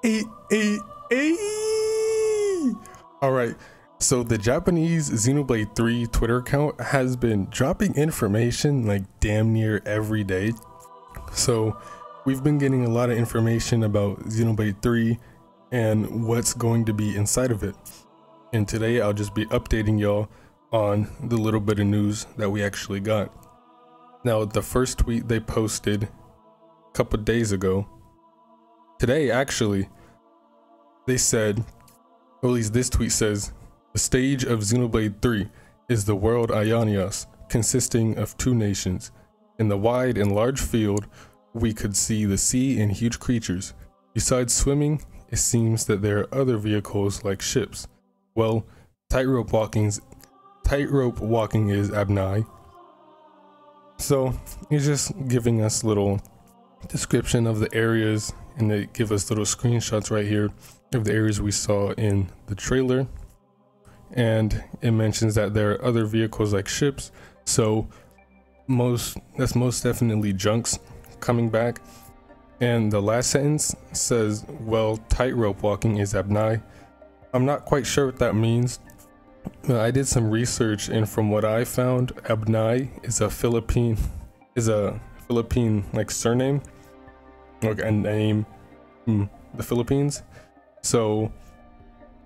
Hey, hey, hey! All right. So the Japanese Xenoblade 3 Twitter account has been dropping information like damn near every day. So we've been getting a lot of information about Xenoblade 3 and what's going to be inside of it. And today I'll just be updating y'all on the little bit of news that we actually got. Now, the first tweet they posted a couple days ago, today actually, they said, or at least this tweet says, the stage of Xenoblade 3 is the world Aionios, consisting of two nations. In the wide and large field, we could see the sea and huge creatures. Besides swimming, it seems that there are other vehicles like ships. Well, tightrope walking's tightrope walking is Abnai. So he's just giving us little description of the areas and they give us little screenshots right here of the areas we saw in the trailer. And it mentions that there are other vehicles like ships. So most that's most definitely junks coming back. And the last sentence says well tightrope walking is abnai. I'm not quite sure what that means i did some research and from what i found abnai is a philippine is a philippine like surname like a name the philippines so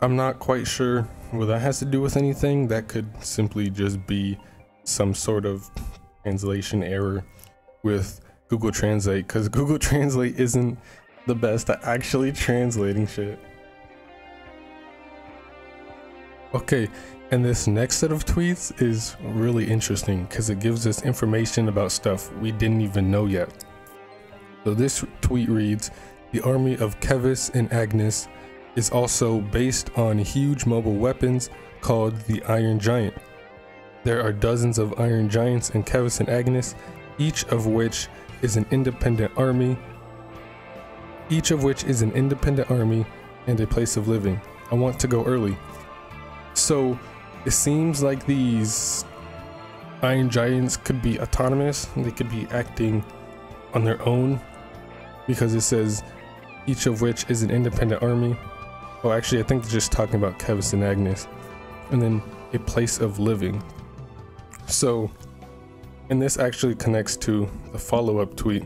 i'm not quite sure what that has to do with anything, that could simply just be some sort of translation error with Google Translate because Google Translate isn't the best at actually translating shit. Okay, and this next set of tweets is really interesting because it gives us information about stuff we didn't even know yet. So this tweet reads, the army of Keves and Agnus is also based on huge mobile weapons called the Iron Giant. There are dozens of Iron Giants in Keves and Agnus, each of which is an independent army, each of which is an independent army and a place of living. I want to go early. So it seems like these Iron Giants could be autonomous, they could be acting on their own because it says each of which is an independent army. Oh, actually, I think they're just talking about Keves and Agnus. And then a place of living. So, and this actually connects to the follow up tweet.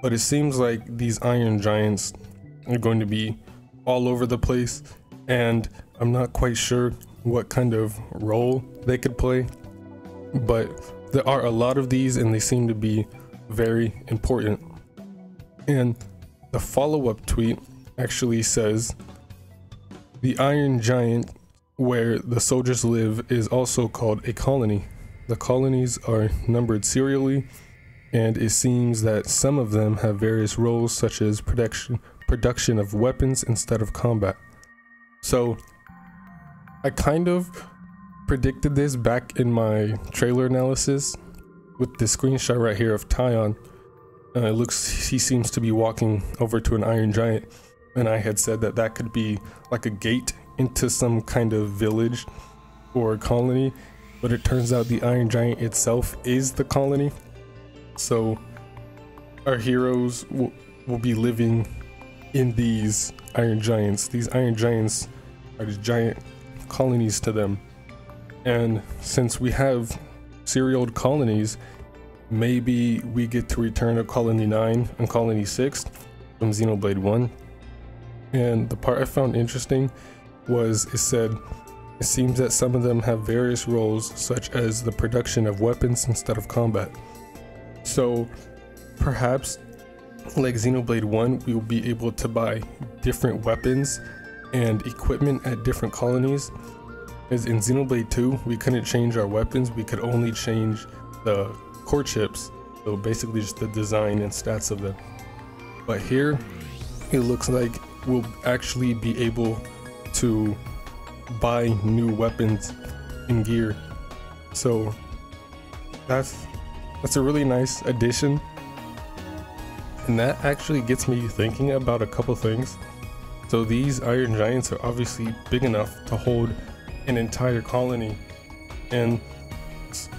But it seems like these Iron Giants are going to be all over the place. And I'm not quite sure what kind of role they could play. But there are a lot of these, and they seem to be very important. And the follow up tweet actually says the Iron Giant, where the soldiers live, is also called a colony. The colonies are numbered serially, and it seems that some of them have various roles, such as production production of weapons instead of combat. So, I kind of predicted this back in my trailer analysis with the screenshot right here of Taion. It looks he seems to be walking over to an Iron Giant and I had said that that could be like a gate into some kind of village or colony, but it turns out the Iron Giant itself is the colony. So our heroes will, will be living in these Iron Giants. These Iron Giants are just giant colonies to them. And since we have serial colonies, maybe we get to return to Colony 9 and Colony 6 from Xenoblade 1 and the part I found interesting was it said, it seems that some of them have various roles, such as the production of weapons instead of combat. So perhaps, like Xenoblade 1, we will be able to buy different weapons and equipment at different colonies. As in Xenoblade 2, we couldn't change our weapons, we could only change the core chips, so basically just the design and stats of them. But here, it looks like we'll actually be able to buy new weapons and gear. So that's that's a really nice addition. And that actually gets me thinking about a couple things. So these Iron Giants are obviously big enough to hold an entire colony. And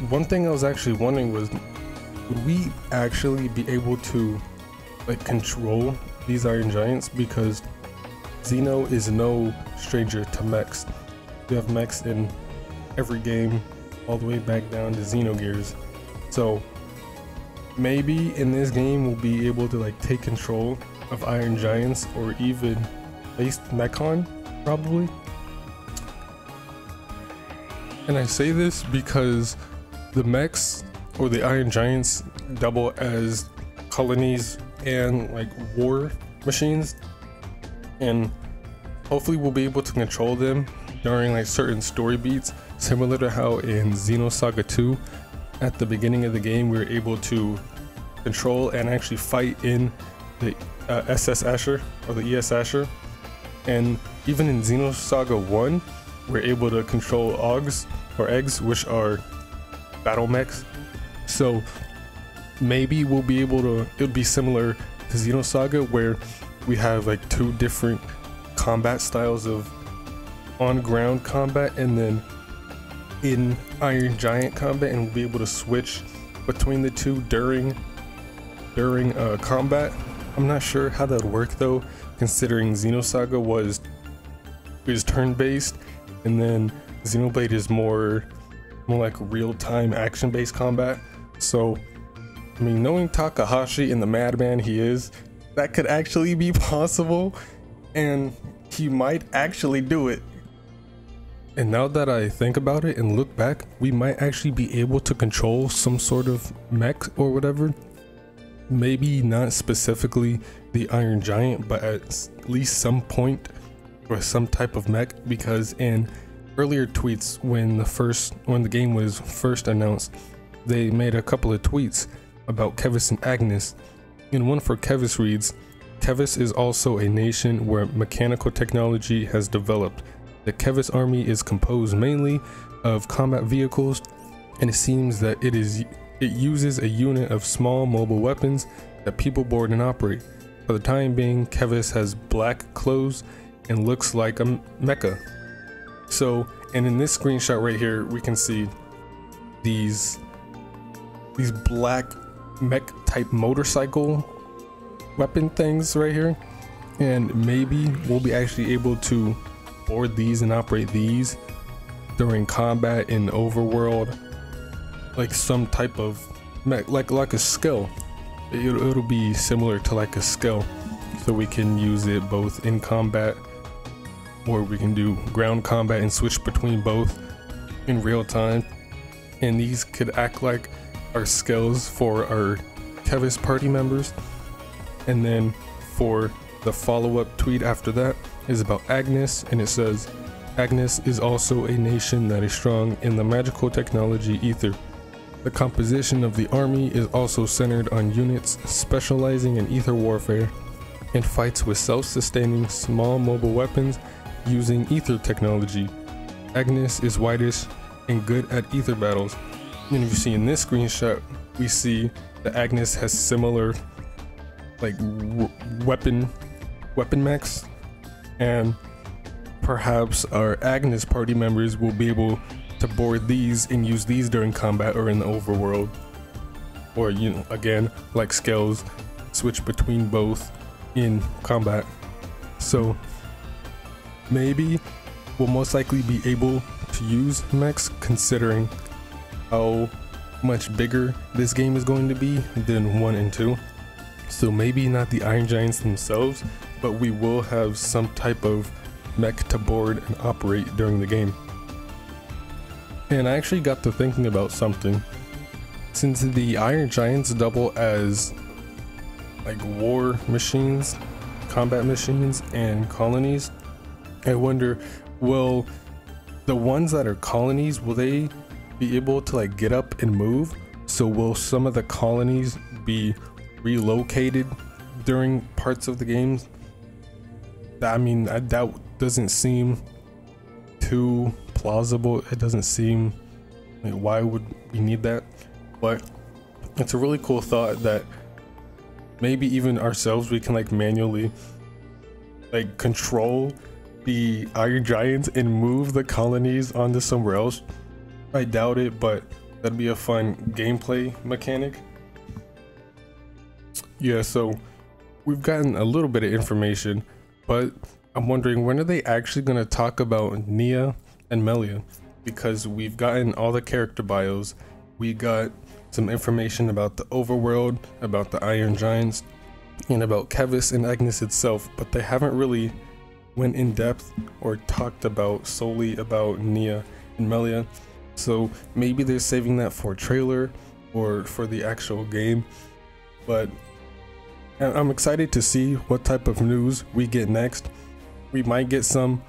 one thing I was actually wondering was would we actually be able to like control these Iron Giants because Xeno is no stranger to mechs. You have mechs in every game, all the way back down to Xenogears. So maybe in this game we'll be able to like take control of Iron Giants or even Faced Mechon, probably. And I say this because the mechs or the Iron Giants double as colonies and like war machines. And hopefully we'll be able to control them during like certain story beats, similar to how in Xenosaga 2 at the beginning of the game we were able to control and actually fight in the uh, SS Asher or the ES Asher. And even in Xenosaga 1, we're able to control Augs or Eggs, which are battle mechs. So maybe we'll be able to, it would be similar to Xenosaga where we have like two different combat styles of on ground combat and then in Iron Giant combat and we'll be able to switch between the two during during uh, combat. I'm not sure how that would work though, considering Xenosaga was is turn-based and then Xenoblade is more more like real-time action-based combat. So I mean knowing Takahashi and the madman he is, that could actually be possible and he might actually do it. And now that I think about it and look back, we might actually be able to control some sort of mech or whatever. Maybe not specifically the Iron Giant, but at least some point or some type of mech because in earlier tweets when the first when the game was first announced, they made a couple of tweets about Keves and Agnus. And one for Keves reads, Keves is also a nation where mechanical technology has developed the Keves army is composed mainly of combat vehicles, and it seems that it is it uses a unit of small mobile weapons that people board and operate. For the time being, Keves has black clothes and looks like a mecha. So, and in this screenshot right here, we can see these these black mech type motorcycle weapon things right here. And maybe we'll be actually able to board these and operate these during combat in overworld like some type of mech like like a skill it'll, it'll be similar to like a skill so we can use it both in combat or we can do ground combat and switch between both in real time and these could act like our skills for our Keves party members and then for the follow-up tweet after that is about Agnus and it says, Agnus is also a nation that is strong in the magical technology ether. The composition of the army is also centered on units specializing in ether warfare and fights with self-sustaining small mobile weapons using ether technology. Agnus is whitish and good at ether battles. And if you see in this screenshot, we see that Agnus has similar like weapon weapon mechs and perhaps our Agnus party members will be able to board these and use these during combat or in the overworld. Or, you know, again, like skills, switch between both in combat. So, maybe we'll most likely be able to use mechs considering how much bigger this game is going to be than 1 and 2. So maybe not the Iron Giants themselves, but we will have some type of mech to board and operate during the game. And I actually got to thinking about something. Since the Iron Giants double as like war machines, combat machines, and colonies, I wonder will the ones that are colonies will they be able to like get up and move? So will some of the colonies be relocated during parts of the games I mean, I, that doesn't seem too plausible. It doesn't seem like why would we need that? But it's a really cool thought that maybe even ourselves we can like manually like control the iron giants and move the colonies onto somewhere else. I doubt it, but that'd be a fun gameplay mechanic. Yeah, so we've gotten a little bit of information, but I'm wondering when are they actually going to talk about Nia and Melia? Because we've gotten all the character bios, we got some information about the overworld, about the Iron Giants, and about Keves and Ignis itself, but they haven't really went in depth or talked about solely about Nia and Melia. So maybe they're saving that for trailer or for the actual game. But I'm excited to see what type of news we get next. We might get some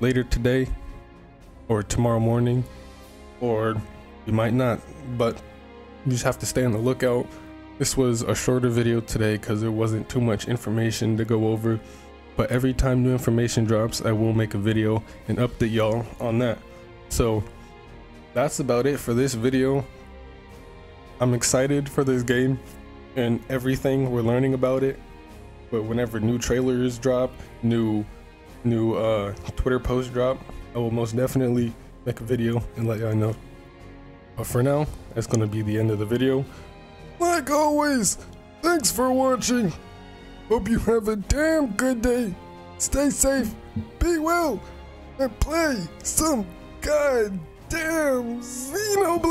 later today or tomorrow morning, or we might not, but you just have to stay on the lookout. This was a shorter video today because there wasn't too much information to go over, but every time new information drops, I will make a video and update y'all on that. So that's about it for this video. I'm excited for this game and everything we're learning about it. But whenever new trailers drop, new new uh, Twitter posts drop, I will most definitely make a video and let y'all know. But for now, that's gonna be the end of the video. Like always, thanks for watching. Hope you have a damn good day. Stay safe, be well, and play some goddamn Xenoblade!